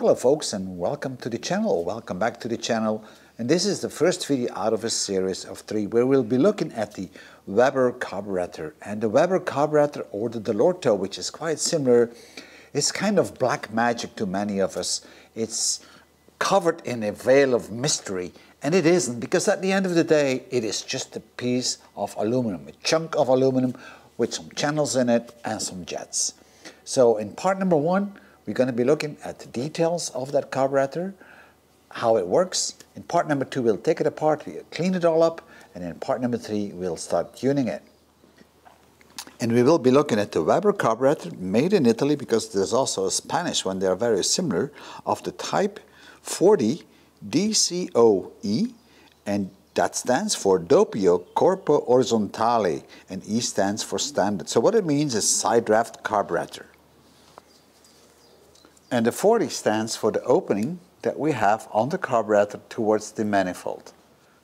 Hello folks and welcome to the channel, welcome back to the channel and this is the first video out of a series of three where we'll be looking at the Weber carburetor and the Weber carburetor or the Dell'Orto which is quite similar is kind of black magic to many of us. It's covered in a veil of mystery and it isn't because at the end of the day it is just a piece of aluminum, a chunk of aluminum with some channels in it and some jets. So in part number one we're going to be looking at the details of that carburetor, how it works. In part number two, we'll take it apart, we'll clean it all up, and in part number three, we'll start tuning it. And we will be looking at the Weber carburetor made in Italy because there's also a Spanish one, they are very similar, of the type 40 DCOE, and that stands for Doppio Corpo Orizzontale, and E stands for standard. So what it means is side draft carburetor. And the 40 stands for the opening that we have on the carburetor towards the manifold.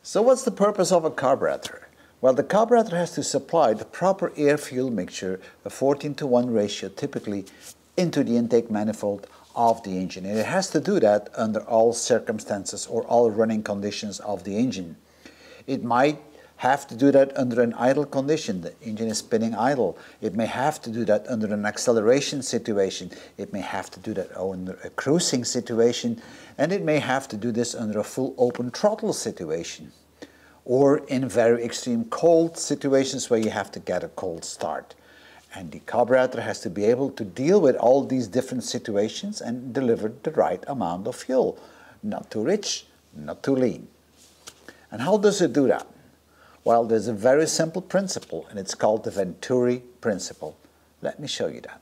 So what's the purpose of a carburetor? Well, the carburetor has to supply the proper air-fuel mixture, a 14 to 1 ratio typically, into the intake manifold of the engine. And it has to do that under all circumstances or all running conditions of the engine. It might have to do that under an idle condition. The engine is spinning idle. It may have to do that under an acceleration situation. It may have to do that under a cruising situation. And it may have to do this under a full open throttle situation. Or in very extreme cold situations where you have to get a cold start. And the carburetor has to be able to deal with all these different situations and deliver the right amount of fuel. Not too rich, not too lean. And how does it do that? Well, there's a very simple principle, and it's called the Venturi principle. Let me show you that.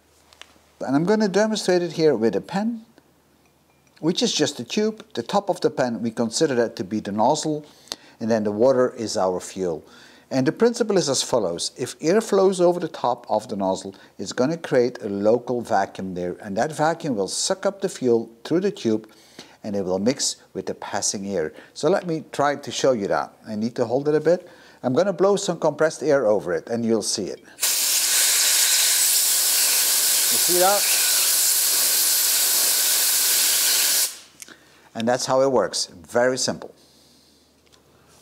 And I'm going to demonstrate it here with a pen, which is just a tube. The top of the pen, we consider that to be the nozzle, and then the water is our fuel. And the principle is as follows. If air flows over the top of the nozzle, it's going to create a local vacuum there, and that vacuum will suck up the fuel through the tube, and it will mix with the passing air. So let me try to show you that. I need to hold it a bit. I'm going to blow some compressed air over it and you'll see it. You see that? And that's how it works. Very simple.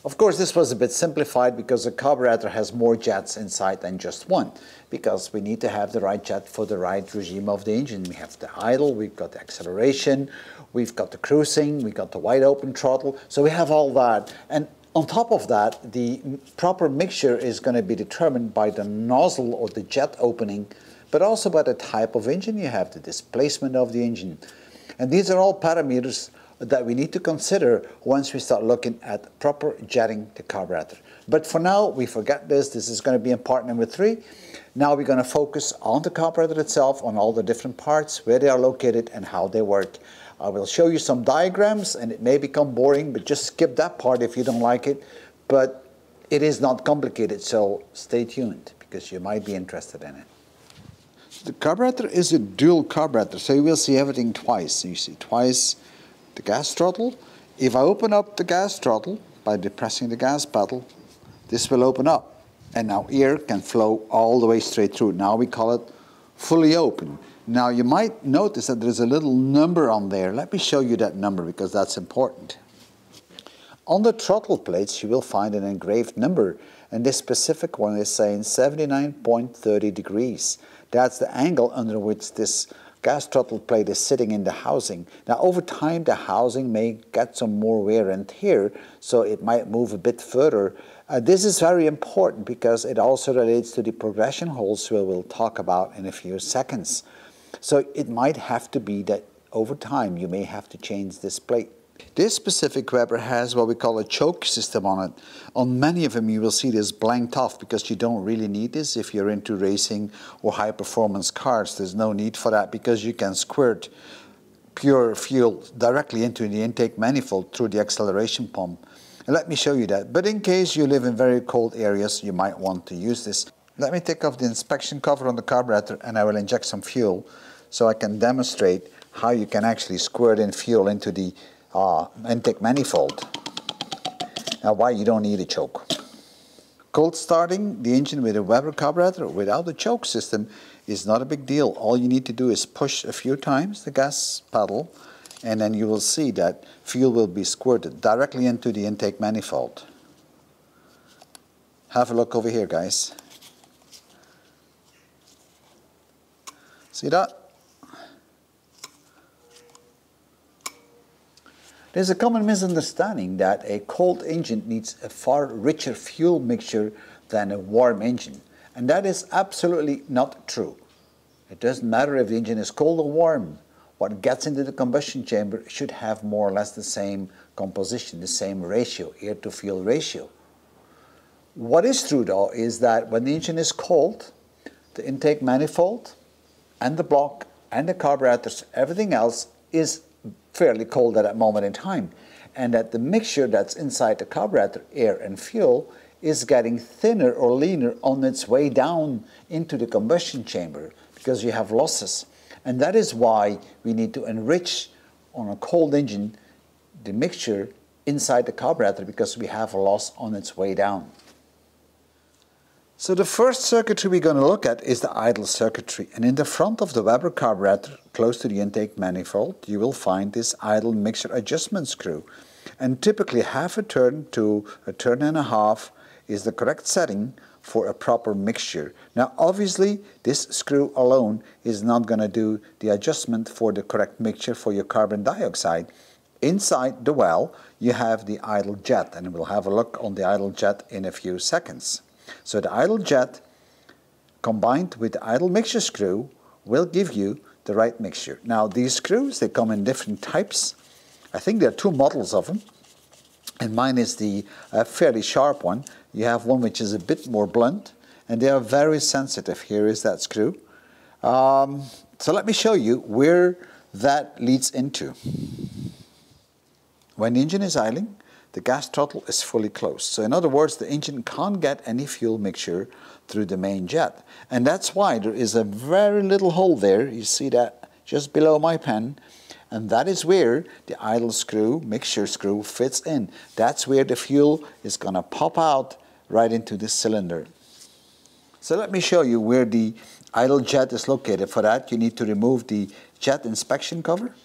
Of course, this was a bit simplified because the carburetor has more jets inside than just one, because we need to have the right jet for the right regime of the engine. We have the idle, we've got the acceleration, we've got the cruising, we've got the wide open throttle, so we have all that. And on top of that, the proper mixture is going to be determined by the nozzle or the jet opening, but also by the type of engine you have, the displacement of the engine. And these are all parameters that we need to consider once we start looking at proper jetting the carburetor. But for now, we forget this. This is going to be in part number three. Now we're going to focus on the carburetor itself, on all the different parts, where they are located and how they work. I will show you some diagrams and it may become boring, but just skip that part if you don't like it. But it is not complicated, so stay tuned because you might be interested in it. The carburetor is a dual carburetor, so you will see everything twice. You see twice the gas throttle. If I open up the gas throttle by depressing the gas pedal, this will open up. And now air can flow all the way straight through. Now we call it fully open. Now you might notice that there's a little number on there. Let me show you that number because that's important. On the throttle plates you will find an engraved number and this specific one is saying 79.30 degrees. That's the angle under which this gas throttle plate is sitting in the housing. Now over time the housing may get some more wear and tear so it might move a bit further. Uh, this is very important because it also relates to the progression holes we will talk about in a few seconds. So it might have to be that over time you may have to change this plate. This specific Weber has what we call a choke system on it. On many of them you will see this blanked off because you don't really need this if you're into racing or high performance cars. There's no need for that because you can squirt pure fuel directly into the intake manifold through the acceleration pump. And let me show you that. But in case you live in very cold areas, you might want to use this. Let me take off the inspection cover on the carburetor and I will inject some fuel so I can demonstrate how you can actually squirt in fuel into the uh, intake manifold. Now why you don't need a choke. Cold starting the engine with a Weber carburetor without a choke system is not a big deal. All you need to do is push a few times the gas pedal and then you will see that fuel will be squirted directly into the intake manifold. Have a look over here, guys. See that? There's a common misunderstanding that a cold engine needs a far richer fuel mixture than a warm engine. And that is absolutely not true. It doesn't matter if the engine is cold or warm. What gets into the combustion chamber should have more or less the same composition, the same ratio, air to fuel ratio. What is true though is that when the engine is cold, the intake manifold and the block and the carburetors, everything else is fairly cold at that moment in time. And that the mixture that's inside the carburetor, air and fuel, is getting thinner or leaner on its way down into the combustion chamber because you have losses. And that is why we need to enrich on a cold engine the mixture inside the carburetor because we have a loss on its way down. So the first circuitry we're going to look at is the idle circuitry. And in the front of the Weber carburetor, close to the intake manifold, you will find this idle mixture adjustment screw. And typically half a turn to a turn and a half is the correct setting for a proper mixture. Now obviously this screw alone is not going to do the adjustment for the correct mixture for your carbon dioxide. Inside the well you have the idle jet and we'll have a look on the idle jet in a few seconds. So the idle jet combined with the idle mixture screw will give you the right mixture. Now these screws, they come in different types. I think there are two models of them. And mine is the uh, fairly sharp one. You have one which is a bit more blunt and they are very sensitive. Here is that screw. Um, so let me show you where that leads into. When the engine is idling, the gas throttle is fully closed. So in other words, the engine can't get any fuel mixture through the main jet. And that's why there is a very little hole there. You see that just below my pen. And that is where the idle screw, mixture screw, fits in. That's where the fuel is going to pop out right into the cylinder. So let me show you where the idle jet is located. For that, you need to remove the jet inspection cover.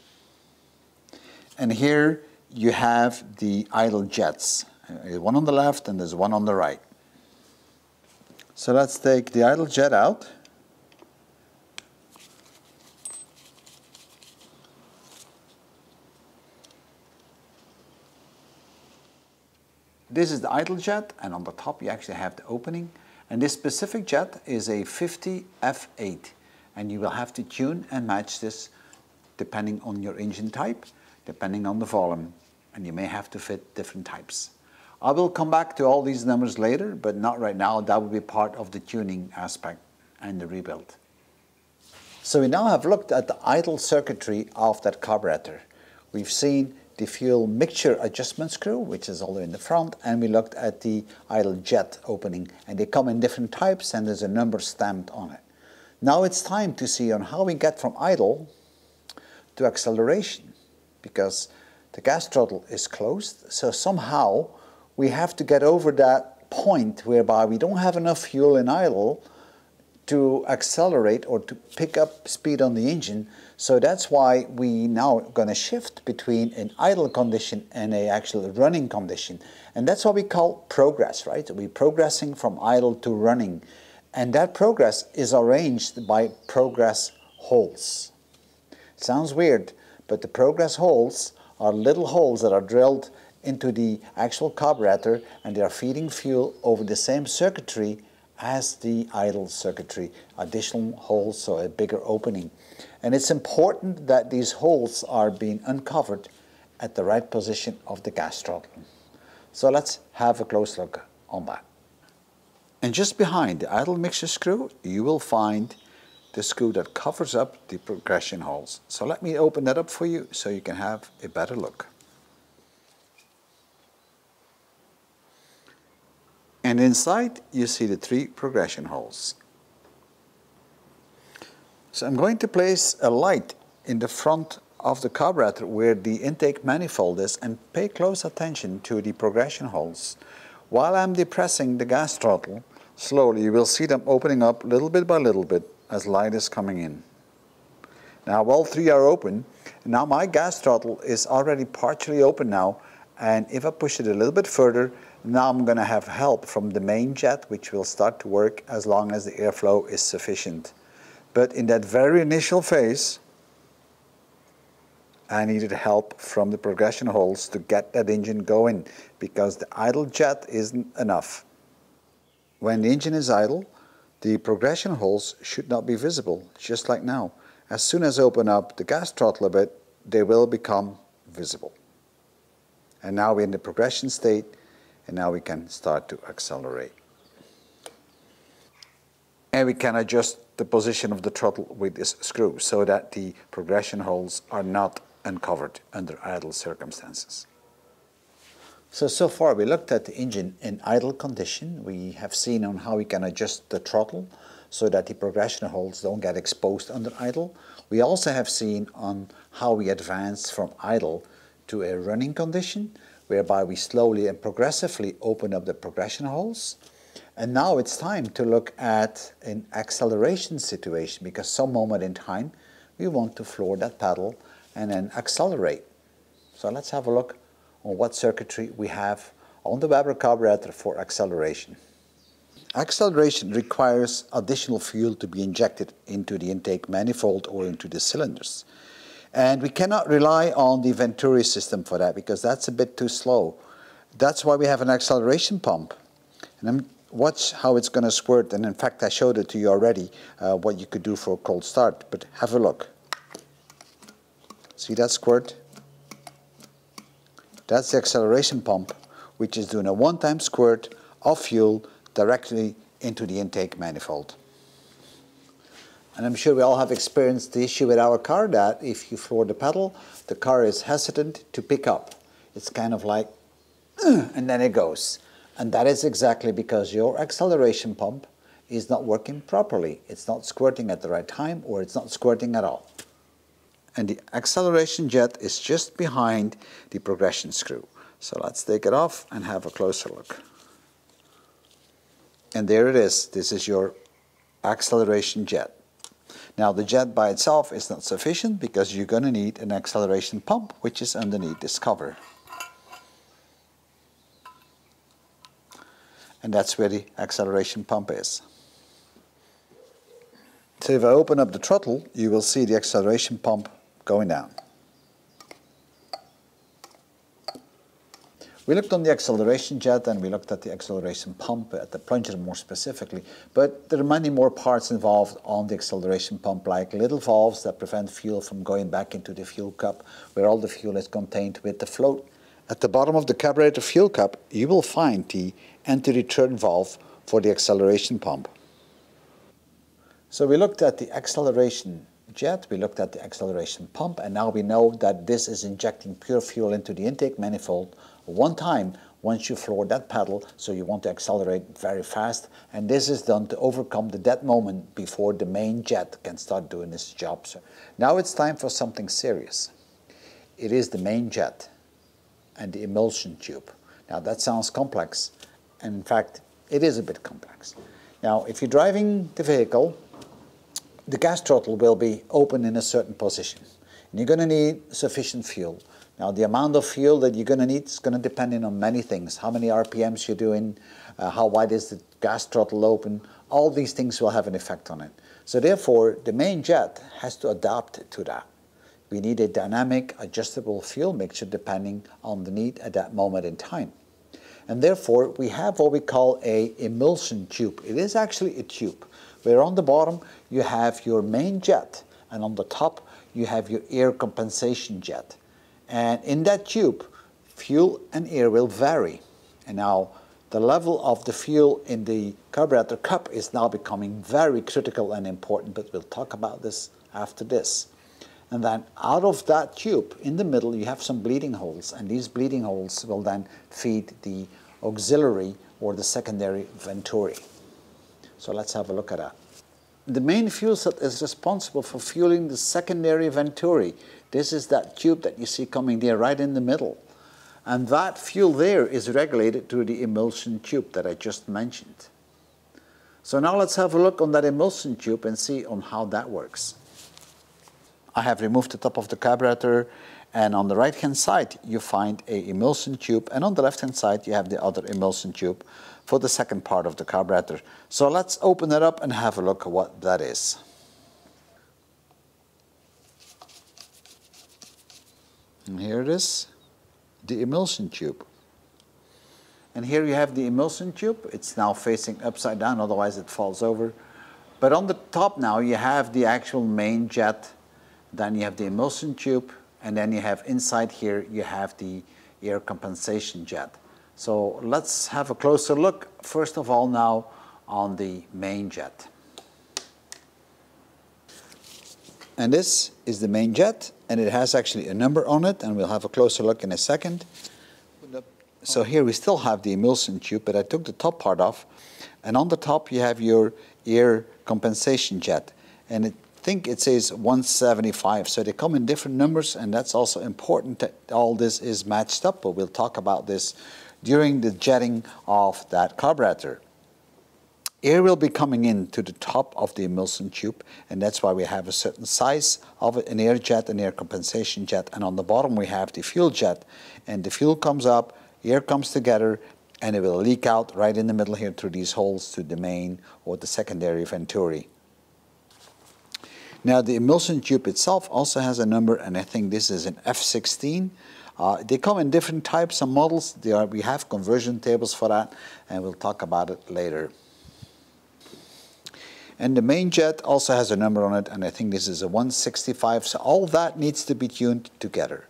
And here you have the idle jets. There's one on the left and there's one on the right. So let's take the idle jet out. This is the idle jet and on the top you actually have the opening and this specific jet is a 50 F8 and you will have to tune and match this depending on your engine type depending on the volume, and you may have to fit different types. I will come back to all these numbers later, but not right now. That will be part of the tuning aspect and the rebuild. So we now have looked at the idle circuitry of that carburetor. We've seen the fuel mixture adjustment screw, which is all in the front, and we looked at the idle jet opening. And they come in different types, and there's a number stamped on it. Now it's time to see on how we get from idle to acceleration because the gas throttle is closed. So somehow we have to get over that point whereby we don't have enough fuel in idle to accelerate or to pick up speed on the engine. So that's why we now going to shift between an idle condition and a actual running condition. And that's what we call progress, right? We're progressing from idle to running. And that progress is arranged by progress holes. Sounds weird, but the progress holes are little holes that are drilled into the actual carburetor and they are feeding fuel over the same circuitry as the idle circuitry, additional holes, so a bigger opening. And it's important that these holes are being uncovered at the right position of the gas throttle. So let's have a close look on that. And just behind the idle mixture screw, you will find the screw that covers up the progression holes. So let me open that up for you so you can have a better look. And inside you see the three progression holes. So I'm going to place a light in the front of the carburetor where the intake manifold is and pay close attention to the progression holes. While I'm depressing the gas throttle, slowly you will see them opening up little bit by little bit as light is coming in. Now all three are open Now my gas throttle is already partially open now, and if I push it a little bit further, now I'm going to have help from the main jet, which will start to work as long as the airflow is sufficient. But in that very initial phase, I needed help from the progression holes to get that engine going because the idle jet isn't enough. When the engine is idle, the progression holes should not be visible, just like now. As soon as I open up the gas throttle a bit, they will become visible. And now we're in the progression state, and now we can start to accelerate. And we can adjust the position of the throttle with this screw so that the progression holes are not uncovered under idle circumstances. So, so far we looked at the engine in idle condition. We have seen on how we can adjust the throttle so that the progression holes don't get exposed under idle. We also have seen on how we advance from idle to a running condition whereby we slowly and progressively open up the progression holes. And now it's time to look at an acceleration situation because some moment in time we want to floor that pedal and then accelerate. So let's have a look on what circuitry we have on the Weber carburetor for acceleration. Acceleration requires additional fuel to be injected into the intake manifold or into the cylinders. And we cannot rely on the Venturi system for that because that's a bit too slow. That's why we have an acceleration pump. And watch how it's going to squirt. And in fact, I showed it to you already, uh, what you could do for a cold start. But have a look. See that squirt? That's the acceleration pump, which is doing a one-time squirt of fuel directly into the intake manifold. And I'm sure we all have experienced the issue with our car that if you floor the pedal, the car is hesitant to pick up. It's kind of like, and then it goes. And that is exactly because your acceleration pump is not working properly. It's not squirting at the right time or it's not squirting at all. And the acceleration jet is just behind the progression screw. So let's take it off and have a closer look. And there it is. This is your acceleration jet. Now the jet by itself is not sufficient because you're going to need an acceleration pump which is underneath this cover. And that's where the acceleration pump is. So if I open up the throttle, you will see the acceleration pump going down. We looked on the acceleration jet and we looked at the acceleration pump, at the plunger more specifically, but there are many more parts involved on the acceleration pump, like little valves that prevent fuel from going back into the fuel cup, where all the fuel is contained with the float. At the bottom of the carburetor fuel cup, you will find the anti-return valve for the acceleration pump. So we looked at the acceleration jet, we looked at the acceleration pump, and now we know that this is injecting pure fuel into the intake manifold one time once you floor that pedal, so you want to accelerate very fast, and this is done to overcome the dead moment before the main jet can start doing its job. So now it's time for something serious. It is the main jet and the emulsion tube. Now that sounds complex, and in fact, it is a bit complex. Now, if you're driving the vehicle, the gas throttle will be open in a certain position. And you're going to need sufficient fuel. Now the amount of fuel that you're going to need is going to depend on many things. How many RPMs you're doing, uh, how wide is the gas throttle open, all these things will have an effect on it. So therefore, the main jet has to adapt to that. We need a dynamic, adjustable fuel mixture depending on the need at that moment in time. And therefore, we have what we call a emulsion tube. It is actually a tube, where on the bottom you have your main jet, and on the top you have your air compensation jet. And in that tube, fuel and air will vary. And now the level of the fuel in the carburetor cup is now becoming very critical and important, but we'll talk about this after this. And then out of that tube, in the middle, you have some bleeding holes, and these bleeding holes will then feed the auxiliary or the secondary venturi. So let's have a look at that. The main fuel jet is responsible for fueling the secondary venturi, this is that tube that you see coming there right in the middle. And that fuel there is regulated through the emulsion tube that I just mentioned. So now let's have a look on that emulsion tube and see on how that works. I have removed the top of the carburetor and on the right hand side you find a emulsion tube and on the left hand side you have the other emulsion tube for the second part of the carburetor. So let's open it up and have a look at what that is. And here it is, the emulsion tube. And here you have the emulsion tube. It's now facing upside down, otherwise it falls over. But on the top now you have the actual main jet, then you have the emulsion tube, and then you have inside here you have the air compensation jet. So let's have a closer look, first of all now, on the main jet. And this is the main jet, and it has actually a number on it, and we'll have a closer look in a second. So here we still have the emulsion tube, but I took the top part off, and on the top you have your air compensation jet, and I think it says 175, so they come in different numbers, and that's also important that all this is matched up, but we'll talk about this during the jetting of that carburetor. Air will be coming in to the top of the emulsion tube, and that's why we have a certain size of an air jet, an air compensation jet, and on the bottom we have the fuel jet. And the fuel comes up, air comes together, and it will leak out right in the middle here through these holes to the main or the secondary venturi. Now the emulsion tube itself also has a number, and I think this is an F16. Uh, they come in different types and models. Are, we have conversion tables for that, and we'll talk about it later. And the main jet also has a number on it, and I think this is a 165. So all that needs to be tuned together.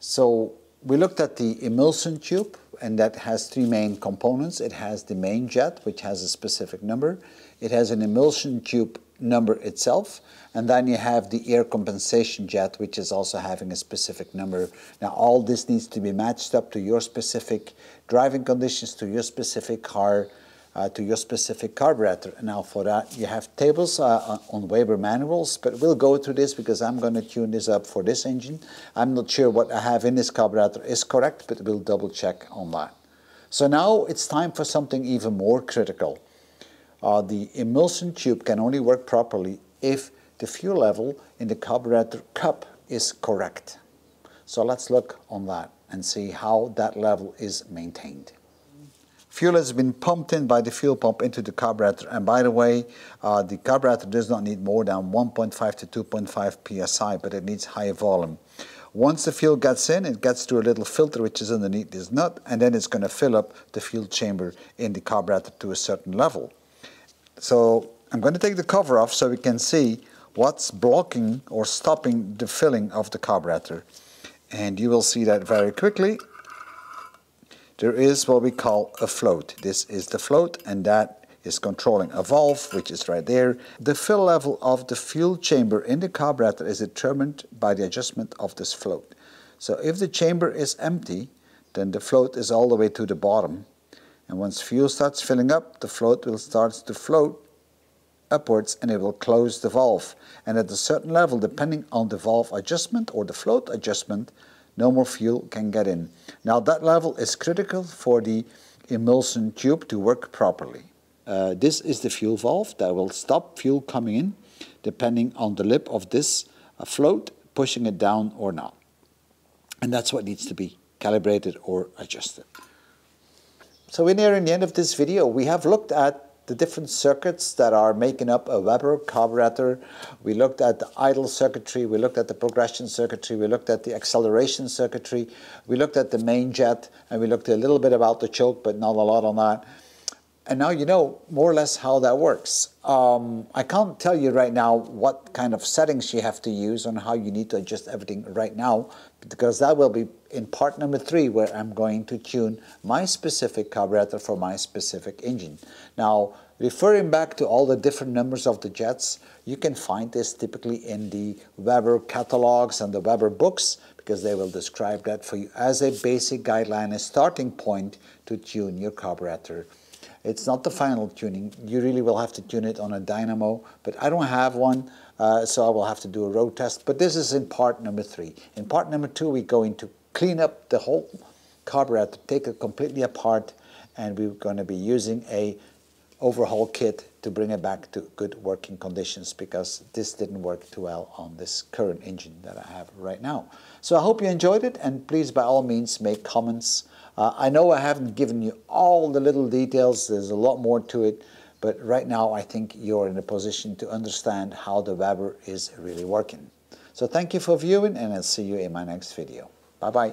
So we looked at the emulsion tube, and that has three main components. It has the main jet, which has a specific number. It has an emulsion tube number itself, and then you have the air compensation jet, which is also having a specific number. Now, all this needs to be matched up to your specific driving conditions, to your specific car, uh, to your specific carburetor. Now, for that, you have tables uh, on Weber manuals, but we'll go through this because I'm going to tune this up for this engine. I'm not sure what I have in this carburetor is correct, but we'll double check on that. So now it's time for something even more critical. Uh, the emulsion tube can only work properly if the fuel level in the carburetor cup is correct. So let's look on that and see how that level is maintained. Fuel has been pumped in by the fuel pump into the carburetor and by the way uh, the carburetor does not need more than 1.5 to 2.5 psi but it needs high volume. Once the fuel gets in, it gets through a little filter which is underneath this nut, and then it's going to fill up the fuel chamber in the carburetor to a certain level. So I'm going to take the cover off so we can see what's blocking or stopping the filling of the carburetor. And you will see that very quickly. There is what we call a float. This is the float and that is controlling a valve, which is right there. The fill level of the fuel chamber in the carburetor is determined by the adjustment of this float. So if the chamber is empty, then the float is all the way to the bottom. And once fuel starts filling up, the float will start to float upwards and it will close the valve. And at a certain level, depending on the valve adjustment or the float adjustment, no more fuel can get in. Now that level is critical for the emulsion tube to work properly. Uh, this is the fuel valve that will stop fuel coming in depending on the lip of this uh, float, pushing it down or not. And that's what needs to be calibrated or adjusted. So we're nearing the end of this video. We have looked at the different circuits that are making up a Weber carburetor. We looked at the idle circuitry, we looked at the progression circuitry, we looked at the acceleration circuitry, we looked at the main jet, and we looked a little bit about the choke, but not a lot on that. And now you know more or less how that works. Um, I can't tell you right now what kind of settings you have to use and how you need to adjust everything right now, because that will be in part number three where I'm going to tune my specific carburetor for my specific engine. Now, referring back to all the different numbers of the jets, you can find this typically in the Weber catalogs and the Weber books because they will describe that for you as a basic guideline, a starting point to tune your carburetor it's not the final tuning. You really will have to tune it on a dynamo, but I don't have one, uh, so I will have to do a road test. But this is in part number three. In part number two, we're going to clean up the whole carburetor, take it completely apart, and we're going to be using a overhaul kit to bring it back to good working conditions because this didn't work too well on this current engine that I have right now. So I hope you enjoyed it and please by all means make comments. Uh, I know I haven't given you all the little details, there's a lot more to it, but right now I think you're in a position to understand how the Weber is really working. So thank you for viewing and I'll see you in my next video. Bye-bye.